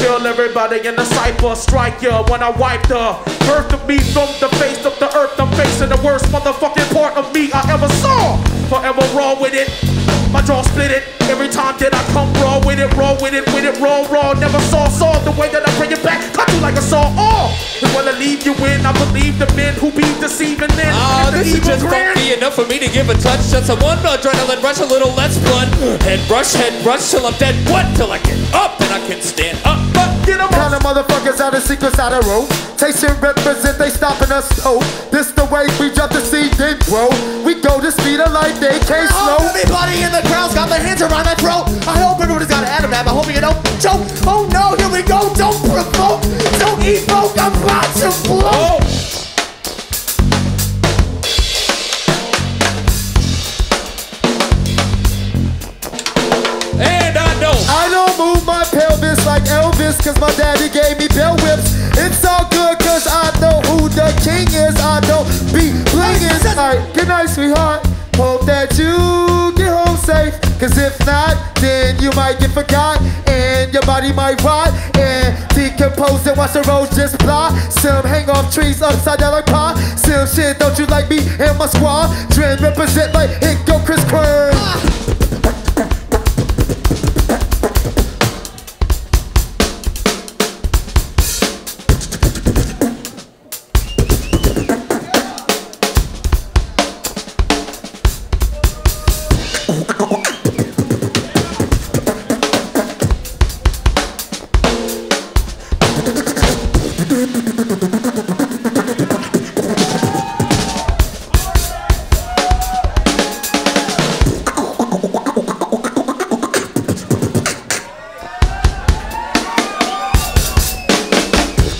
Kill everybody in the cipher, strike ya when I wipe the earth of me from the face of the earth. I'm facing the worst motherfucking part of me I ever saw. Forever raw with it. My jaw split it every time that I come raw with it, raw with it, with it, raw, raw. Never saw, saw the way that I bring it back. Cut you like a saw off. And when I leave you in, I believe the men who be deceiving then. Oh, ah, And this is evil just grand. funky enough for me to give a touch. Just a one adrenaline rush, a little less blunt. Head rush, head rush till I'm dead. What? Till I get up and I can stand up. But Get 'em Kind of motherfuckers out of secrets out of row. Station represent, they stopping us slow. This the way we jump the seed, then grow. We go the speed of light, they can't ah, slow. Oh, everybody in the crowd's got their hands around that throat. I hope everybody's got an my pelvis like Elvis, cause my daddy gave me bell whips. It's all good, cause I know who the king is. I don't be blinging. Alright, good night, sweetheart. Hope that you get home safe. Cause if not, then you might get forgot. And your body might rot and decompose and watch the roads just fly. Some hang off trees upside down like pie. Some shit, don't you like me and my squad? Trend represent like it go Chris Quirn.